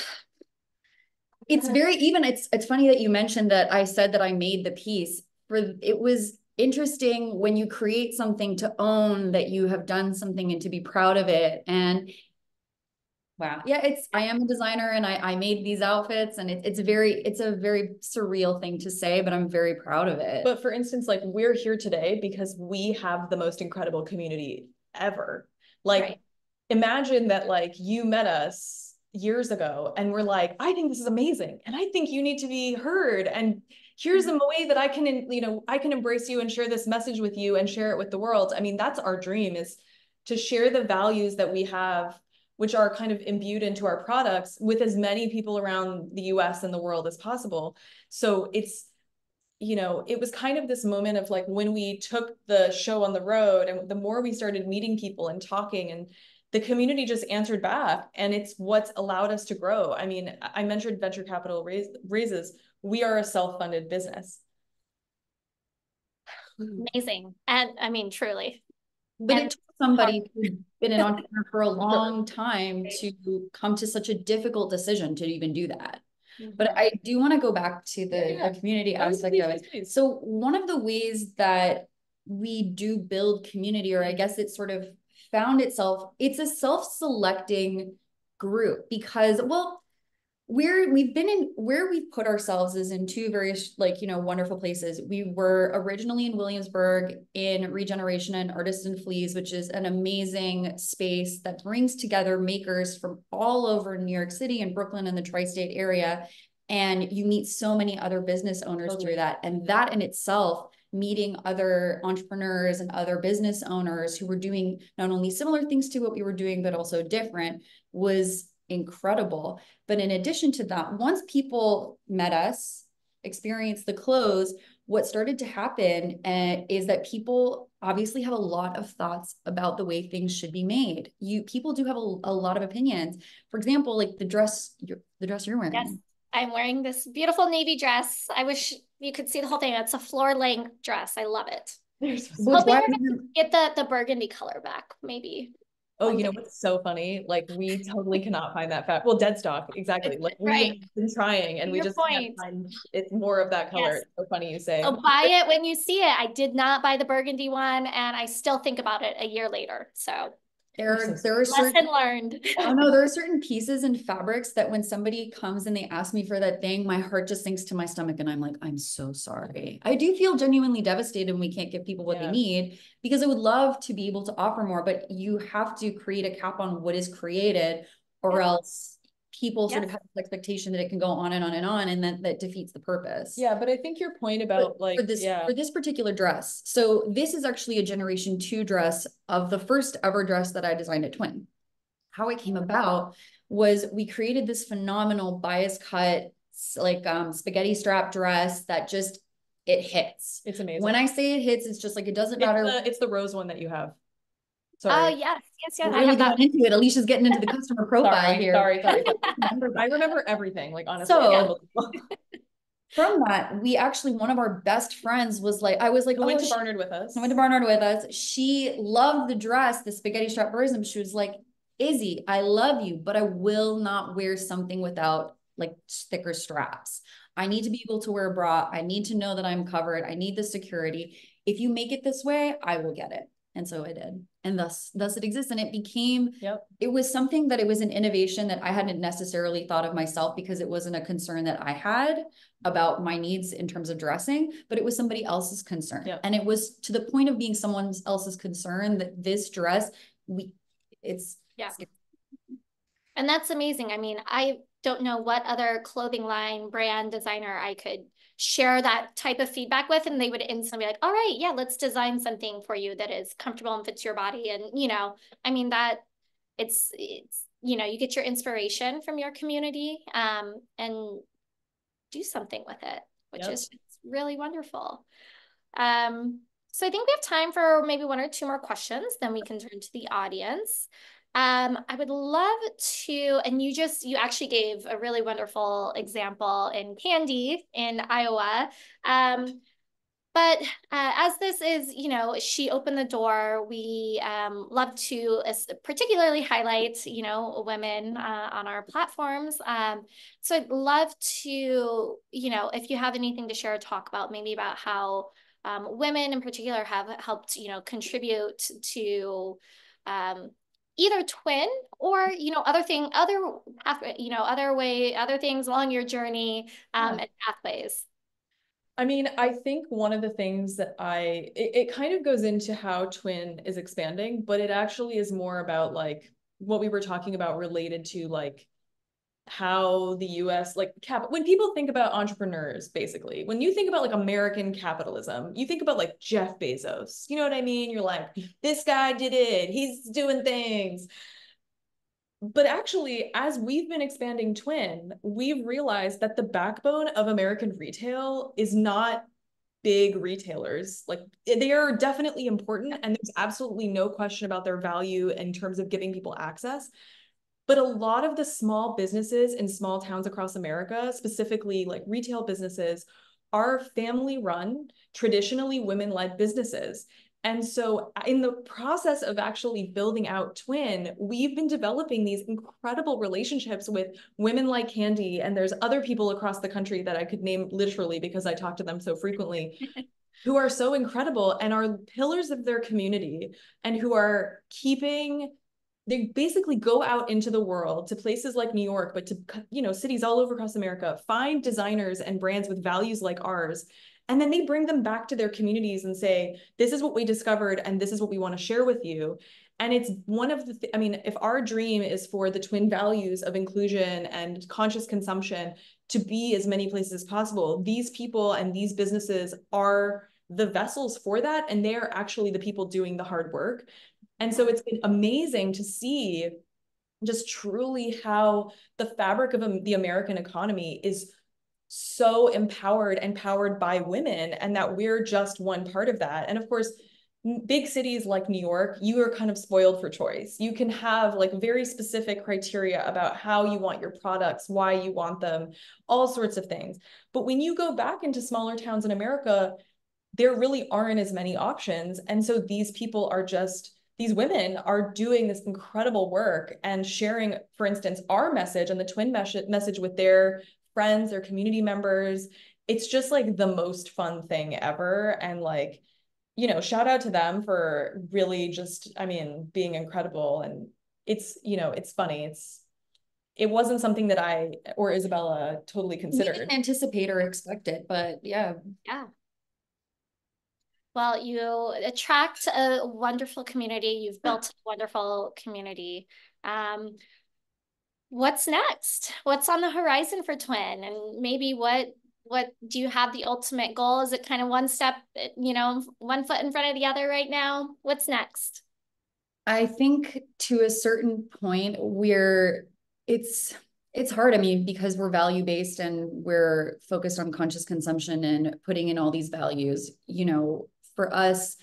It's very even, it's, it's funny that you mentioned that I said that I made the piece for, it was interesting when you create something to own that you have done something and to be proud of it. And wow, yeah, it's, I am a designer and I, I made these outfits and it, it's very, it's a very surreal thing to say, but I'm very proud of it. But for instance, like we're here today because we have the most incredible community ever. Like Right. imagine that like you met us years ago and we're like, I think this is amazing and I think you need to be heard and here's a mm-hmm. way that I can, you know, I can embrace you and share this message with you and share it with the world. I mean, that's our dream is to share the values that we have which are kind of imbued into our products with as many people around the US and the world as possible. So it's you know, it was kind of this moment of like when we took the show on the road and the more we started meeting people and talking and the community just answered back and it's what's allowed us to grow. I mean, I mentioned venture capital raise, raises. We are a self-funded business. Amazing. And I mean, truly. But And- it took somebody who's been an entrepreneur for a long time to come to such a difficult decision to even do that. Mm-hmm. But I do want to go back to the, Yeah, the community Oh, aspect please, of it. please. So one of the ways that we do build community, or I guess it sort of found itself, it's a self-selecting group because, well, we're we've been in where we've put ourselves is in two very like you know wonderful places. We were originally in Williamsburg in Regeneration and Artists and Fleas, which is an amazing space that brings together makers from all over New York City and Brooklyn and the tri-state area. And you meet so many other business owners through that. And that in itself, meeting other entrepreneurs and other business owners who were doing not only similar things to what we were doing, but also different was incredible. But in addition to that, once people met us, experienced the clothes, what started to happen uh, is that people obviously have a lot of thoughts about the way things should be made. You people do have a, a lot of opinions. For example, like the dress, you're, the dress you're wearing. Yes. I'm wearing this beautiful navy dress. I wish you could see the whole thing. It's a floor length dress. I love it. There's Hoping we're you- Get the the burgundy color back, maybe. Oh, you know what's so funny? Like we totally cannot find that fat. Well, dead stock, exactly. Like Right. we've been trying and we Your just can't point. find it's more of that color. Yes. It's so funny you say. So buy it when you see it. I did not buy the burgundy one, and I still think about it a year later. So There, there are certain, lesson learned. oh no, there are certain pieces and fabrics that when somebody comes and they ask me for that thing, my heart just sinks to my stomach and I'm like, I'm so sorry. I do feel genuinely devastated when we can't give people what yeah. they need because I would love to be able to offer more, but you have to create a cap on what is created or yeah. else people yes. sort of have this expectation that it can go on and on and on and that that defeats the purpose. Yeah but i think your point about but like for this yeah. for this particular dress so this is actually a generation two dress of the first ever dress that i designed at twin. How it came about was we created this phenomenal bias cut like um spaghetti strap dress that just it hits. It's amazing. When i say it hits it's just like it doesn't it's matter the, it's the rose one that you have Oh, yes, yes, yes. We're really going into it. Alicia's getting into the customer profile sorry, here. Sorry, sorry. I remember everything, like honestly. So, from that, we actually, one of our best friends was like, I was like, Who oh, went to she, Barnard with us. I went to Barnard with us. She loved the dress, the spaghetti strap version. She was like, Izzy, I love you, but I will not wear something without like thicker straps. I need to be able to wear a bra. I need to know that I'm covered. I need the security. If you make it this way, I will get it. And so I did. And thus, thus it exists. And it became, yep. it was something that it was an innovation that I hadn't necessarily thought of myself because it wasn't a concern that I had about my needs in terms of dressing, but it was somebody else's concern. Yep. And it was to the point of being someone else's concern that this dress, we, it's, yeah. And that's amazing. I mean, I don't know what other clothing line brand designer I could share that type of feedback with and they would instantly be like all right yeah let's design something for you that is comfortable and fits your body and you know i mean that it's it's you know you get your inspiration from your community um and do something with it which yep. is really wonderful um so i think we have time for maybe one or two more questions then we can turn to the audience um, I would love to, and you just, you actually gave a really wonderful example in Candy in Iowa. Um, but uh, as this is, you know, she opened the door, we um, love to particularly highlight, you know, women uh, on our platforms. Um, so I'd love to, you know, if you have anything to share, talk about maybe about how um, women in particular have helped, you know, contribute to um, either twin or you know other thing other you know other way other things along your journey um yeah. and pathways I mean, I think one of the things that I, it, it kind of goes into how Twin is expanding, but it actually is more about like what we were talking about related to like how the US like cap when people think about entrepreneurs basically when you think about like American capitalism you think about like Jeff Bezos you know what I mean? You're like this guy did it. He's doing things. But actually as we've been expanding twin we've realized that the backbone of American retail is not big retailers. Like they are definitely important and there's absolutely no question about their value in terms of giving people access but a lot of the small businesses in small towns across America, specifically like retail businesses, are family run, traditionally women led businesses. And so, uh, in the process of actually building out Twin, we've been developing these incredible relationships with women like Candy. And there's other people across the country that I could name literally because I talk to them so frequently, who are so incredible and are pillars of their community and who are keeping they basically go out into the world to places like New York, but to you know cities all over across America, find designers and brands with values like ours, and then they bring them back to their communities and say, "This is what we discovered, and this is what we want to share with you." And it's one of the, th- I mean, if our dream is for the twin values of inclusion and conscious consumption to be as many places as possible, these people and these businesses are the vessels for that. And they're actually the people doing the hard work. And so it's been amazing to see just truly how the fabric of the American economy is so empowered and powered by women and that we're just one part of that. And of course, big cities like New York, you are kind of spoiled for choice. You can have like very specific criteria about how you want your products, why you want them, all sorts of things. But when you go back into smaller towns in America, there really aren't as many options. And so these people are just these women are doing this incredible work and sharing, for instance, our message and the twin mes- message with their friends, their community members. It's just like the most fun thing ever. And like, you know, shout out to them for really just, I mean, being incredible. And it's, you know, it's funny. It's, it wasn't something that I or Isabella totally considered. We didn't anticipate or expect it, but yeah. Yeah. Well, you attract a wonderful community. You've built a wonderful community. Um, what's next? What's on the horizon for Twin? And maybe what what do you have the ultimate goal? Is it kind of one step, you know, one foot in front of the other right now? What's next? I think to a certain point we're it's it's hard. I mean, because we're value based and we're focused on conscious consumption and putting in all these values, you know, for us,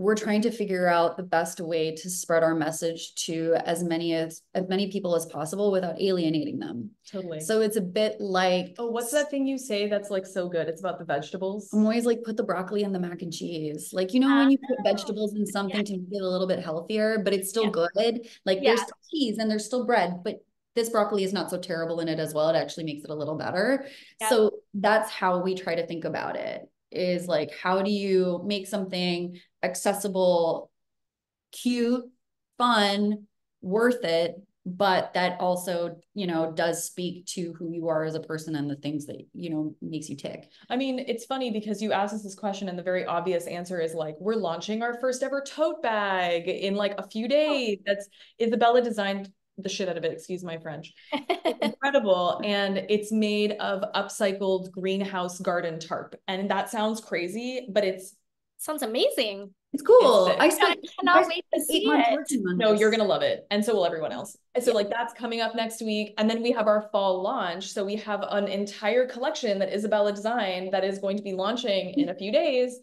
we're trying to figure out the best way to spread our message to as many as as many people as possible without alienating them. Totally. So it's a bit like oh, what's that thing you say that's like so good? It's about the vegetables. I'm always like put the broccoli in the mac and cheese. Like you know when you put oh, vegetables in something yeah. to make it a little bit healthier, but it's still yeah. good. Like yeah. there's still cheese and there's still bread, but this broccoli is not so terrible in it as well. It actually makes it a little better. So that's how we try to think about it is like, how do you make something accessible, cute, fun, worth it, but that also, you know, does speak to who you are as a person and the things that, you know, makes you tick. I mean, it's funny because you asked us this question and the very obvious answer is like, we're launching our first ever tote bag in like a few oh. days. That's Isabella designed the shit out of it, excuse my French. incredible. And it's made of upcycled greenhouse garden tarp. And that sounds crazy, but it's sounds amazing. It's cool. It's I, spent, I cannot wait to see it. No, you're gonna love it. And so will everyone else. And so like that's coming up next week. And then we have our fall launch. So we have an entire collection that Isabella designed that is going to be launching in a few days.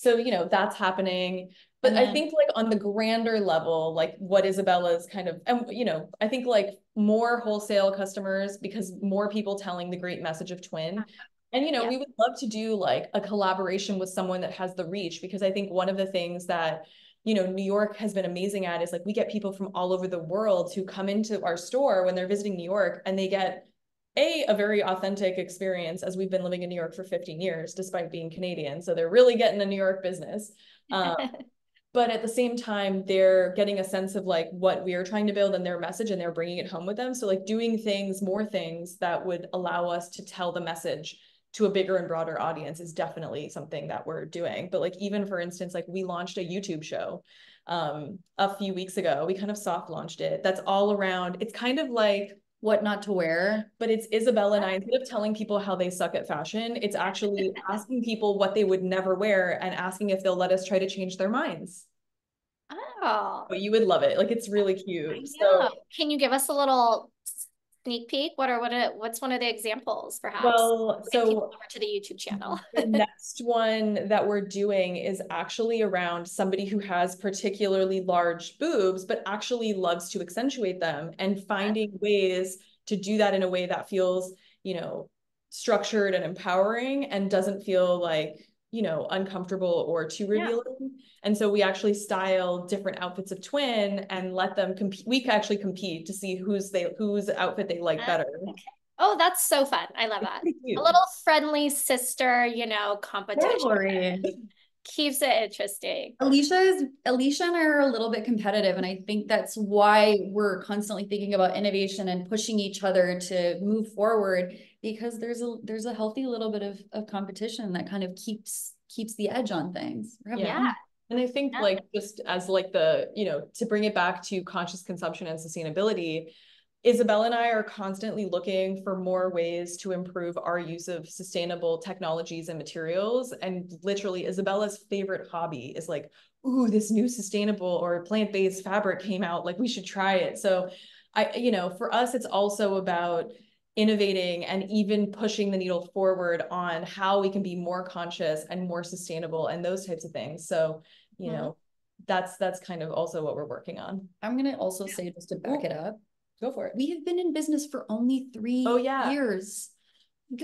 So, you know, that's happening. But I mm-hmm. think like on the grander level, like what Isabella's kind of, and you know, I think like more wholesale customers because more people telling the great message of twin. And you know, yeah. we would love to do like a collaboration with someone that has the reach because I think one of the things that you know New York has been amazing at is like we get people from all over the world who come into our store when they're visiting New York and they get a a very authentic experience as we've been living in New York for 15 years despite being Canadian. So they're really getting a New York business. Um, but at the same time they're getting a sense of like what we're trying to build and their message and they're bringing it home with them. So like doing things more things that would allow us to tell the message to a bigger and broader audience is definitely something that we're doing. But like even for instance like we launched a youtube show um a few weeks ago. We kind of soft launched it. That's all around. It's kind of like what not to wear. But it's Isabella and I, instead of telling people how they suck at fashion, it's actually asking people what they would never wear and asking if they'll let us try to change their minds. Oh. But you would love it. Like it's really cute. So can you give us a little sneak peek? What are what are, what's one of the examples perhaps? Well, so over to the YouTube channel. the next one that we're doing is actually around somebody who has particularly large boobs, but actually loves to accentuate them and finding ways to do that in a way that feels, you know, structured and empowering and doesn't feel like you know, uncomfortable or too revealing. Yeah. And so we actually style different outfits of twin and let them compete. We actually compete to see who's they whose outfit they like better. Ah, okay. Oh, that's so fun. I love that. A little friendly sister, you know, competition. Keeps it interesting. Alicia is Alicia and I are a little bit competitive. And I think that's why we're constantly thinking about innovation and pushing each other to move forward because there's a there's a healthy little bit of, of competition that kind of keeps keeps the edge on things. Yeah. And I think yeah. like just as like the, you know, to bring it back to conscious consumption and sustainability, Isabella and I are constantly looking for more ways to improve our use of sustainable technologies and materials. And literally, Isabella's favorite hobby is like, ooh, this new sustainable or plant-based fabric came out, like we should try it. So I, you know, for us, it's also about innovating and even pushing the needle forward on how we can be more conscious and more sustainable and those types of things. So, you mm-hmm. know, that's that's kind of also what we're working on. I'm gonna also say just to back it up. Go for it. We have been in business for only three oh, yeah. years.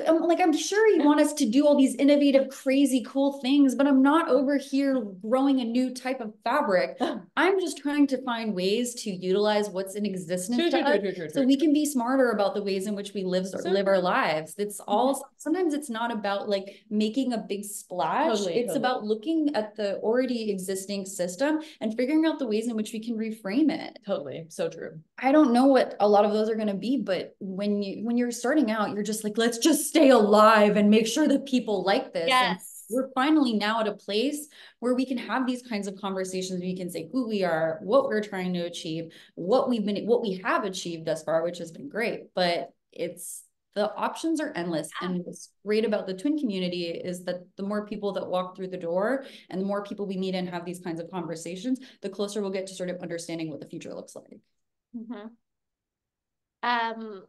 I'm like, I'm sure you want us to do all these innovative, crazy, cool things, but I'm not over here growing a new type of fabric. I'm just trying to find ways to utilize what's in existence True, true, true, true, so we can be smarter about the ways in which we live So live our lives. It's all sometimes it's not about like making a big splash. Totally, it's totally. about looking at the already existing system and figuring out the ways in which we can reframe it. Totally, so true. I don't know what a lot of those are going to be, but when you when you're starting out, you're just like, let's just stay alive and make sure that people like this. And Yes. we're finally now at a place where we can have these kinds of conversations. We can say who we are, what we're trying to achieve, what we've been, what we have achieved thus far, which has been great. But it's the options are endless. And what's great about the twin community is that the more people that walk through the door and the more people we meet and have these kinds of conversations, the closer we'll get to sort of understanding what the future looks like. Mhm. Um,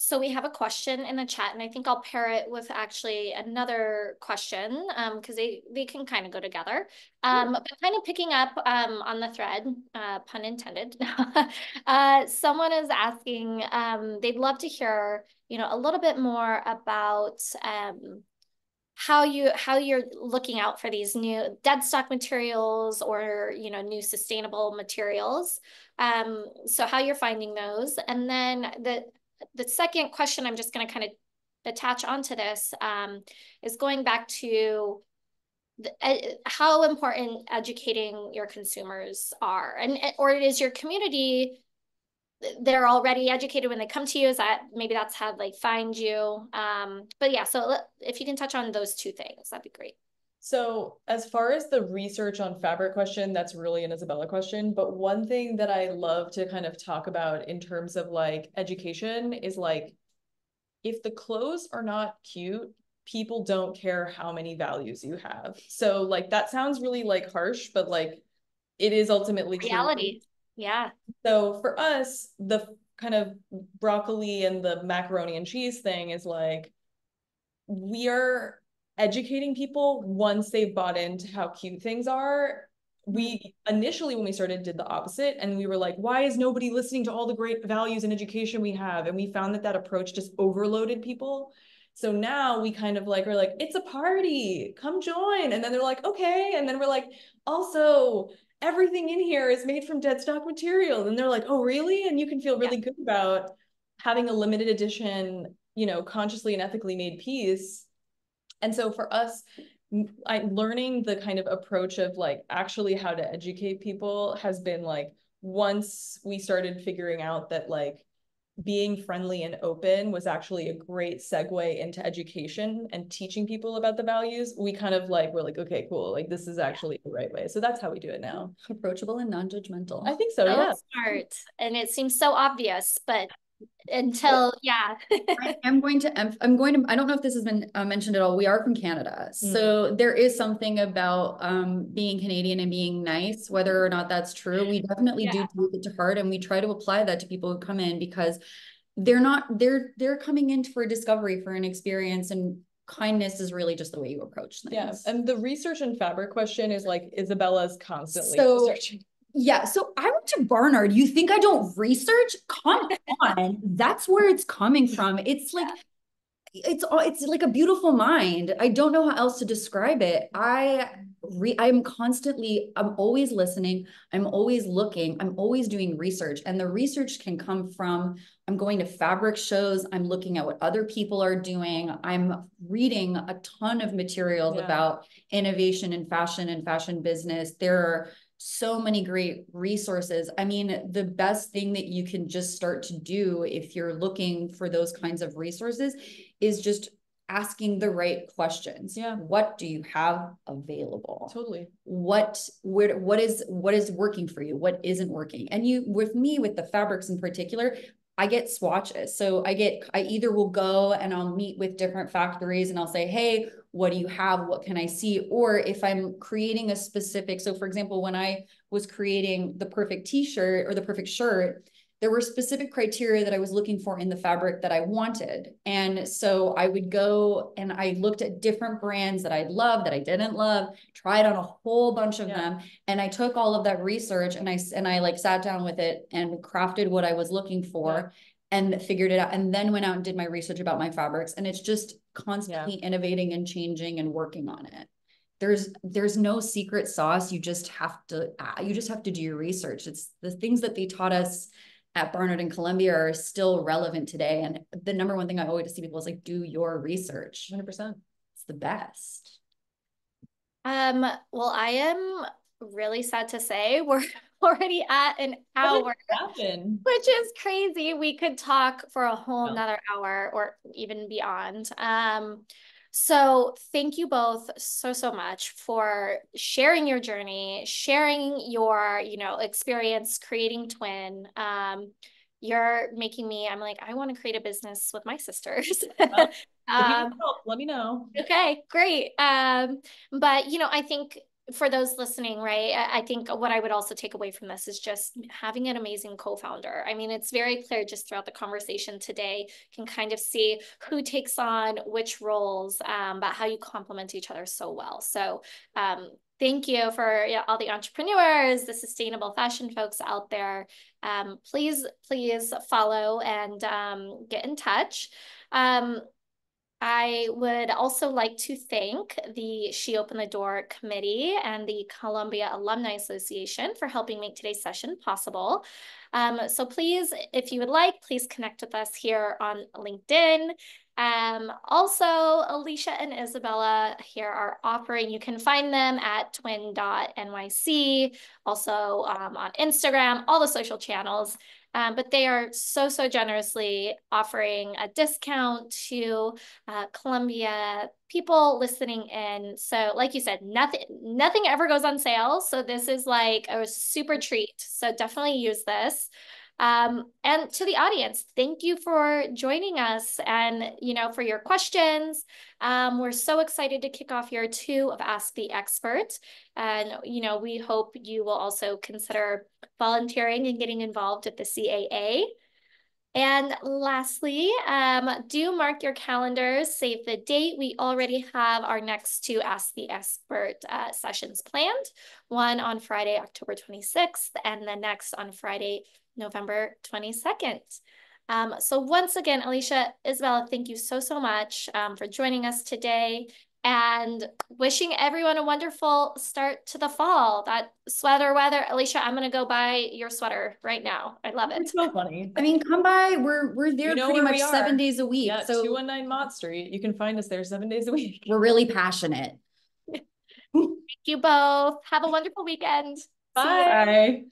so we have a question in the chat, and I think I'll pair it with actually another question, um, because they they can kind of go together. Um, but kind of picking up um on the thread, uh, pun intended. uh, someone is asking, um, they'd love to hear, you know, a little bit more about um how you how you're looking out for these new dead stock materials or you know new sustainable materials um so how you're finding those and then the the second question i'm just going to kind of attach onto this um is going back to uh, how important educating your consumers are. And or is your community they're already educated when they come to you? Is that maybe that's how they find you? Um but yeah so if you can touch on those two things that'd be great So as far as the research on fabric question, that's really an Isabella question. But one thing that I love to kind of talk about in terms of like education is like, if the clothes are not cute, people don't care how many values you have. So like that sounds really like harsh, but like it is ultimately true. reality yeah So for us, the kind of broccoli and the macaroni and cheese thing is like we are educating people once they've bought into how cute things are. We mm-hmm. initially, when we started, did the opposite, and we were like, "Why is nobody listening to all the great values and education we have?" And we found that that approach just overloaded people. So now we kind of like are like, "It's a party, come join," and then they're like, "Okay," and then we're like, "Also." everything in here is made from dead stock material. And they're like, oh, really? And you can feel really good about having a limited edition, you know, consciously and ethically made piece. And so for us, m- I learning the kind of approach of like actually how to educate people has been like once we started figuring out that like being friendly and open was actually a great segue into education and teaching people about the values, we kind of like we're like, okay, cool, like this is actually the right way. So that's how we do it now. Approachable and non-judgmental. I think so, so yeah. smart and it seems so obvious but until yeah I am going to, I'm going to, I don't know if this has been uh, mentioned at all. We are from Canada. So there is something about um, being Canadian and being nice, whether or not that's true. We definitely do Yeah. take it to heart and we try to apply that to people who come in because they're not, they're, they're coming in for a discovery, for an experience and kindness is really just the way you approach things. Yeah, and the research and fabric question is like Isabella's constantly So- researching. Yeah, so I went to Barnard. You think I don't research? Come on. That's where it's coming from. It's like it's all it's like a beautiful mind. I don't know how else to describe it. I re I'm constantly, I'm always listening, I'm always looking, I'm always doing research. And the research can come from I'm going to fabric shows, I'm looking at what other people are doing, I'm reading a ton of materials Yeah. about innovation in fashion and fashion business. There are so many great resources. I mean, the best thing that you can just start to do if you're looking for those kinds of resources is just asking the right questions. Yeah. What do you have available? Totally. What where what is what is working for you? What isn't working? And you with me with the fabrics in particular, I get swatches. So I get, I either will go and I'll meet with different factories and I'll say, hey, what do you have? What can I see? Or if I'm creating a specific, so for example, when I was creating the perfect t-shirt or the perfect shirt, there were specific criteria that I was looking for in the fabric that I wanted. And so I would go and I looked at different brands that I loved, that I didn't love, tried on a whole bunch of Yeah. them. And I took all of that research and I, and I like sat down with it and crafted what I was looking for. and figured it out and then went out and did my research about my fabrics and it's just constantly yeah. innovating and changing and working on it. There's there's no secret sauce. You just have to you just have to do your research. It's the things that they taught us at barnard and columbia are still relevant today. And the number one thing i always see people is like do your research. 100% it's the best. Um well i am really sad to say we're already at an hour, which is crazy. We could talk for a whole no. another hour or even beyond. Um, so thank you both so so much for sharing your journey, sharing your you know experience creating Twin. Um, you're making me. I'm like I want to create a business with my sisters. Well, um, let me know. Okay, great. Um, but you know I think for those listening, right, I think what I would also take away from this is just having an amazing co-founder. I mean, it's very clear just throughout the conversation today, can kind of see who takes on which roles, um, but how you complement each other so well. So um, thank you for yeah, all the entrepreneurs, the sustainable fashion folks out there. Um, please, please follow and um, get in touch. I would also like to thank the She Opened the Door Committee and the Columbia Alumni Association for helping make today's session possible. Um, so please, if you would like, please connect with us here on LinkedIn. Um, also, Alicia and Isabella here are offering, you can find them at twin.nyc, also um, on Instagram, all the social channels. Um, but they are so, so generously offering a discount to uh, Columbia people listening in. So like you said, nothing, nothing ever goes on sale. So this is like a super treat. So definitely use this. Um, and to the audience, thank you for joining us and, you know, for your questions. Um, we're so excited to kick off year two of Ask the Expert. And, you know, we hope you will also consider volunteering and getting involved at the CAA. And lastly, um, do mark your calendars, save the date. We already have our next two Ask the Expert uh, sessions planned, one on Friday, October 26th, and the next on Friday, November 22nd. Um, so once again, Alicia, Isabella, thank you so, so much um, for joining us today and wishing everyone a wonderful start to the fall. That sweater weather, Alicia, I'm gonna go buy your sweater right now. I love it. It's so funny. I mean, come by. We're we're there you know pretty much seven days a week. Yeah, so 219 Mott Street. You can find us there seven days a week. We're really passionate. Thank you both. Have a wonderful weekend. Bye. Bye.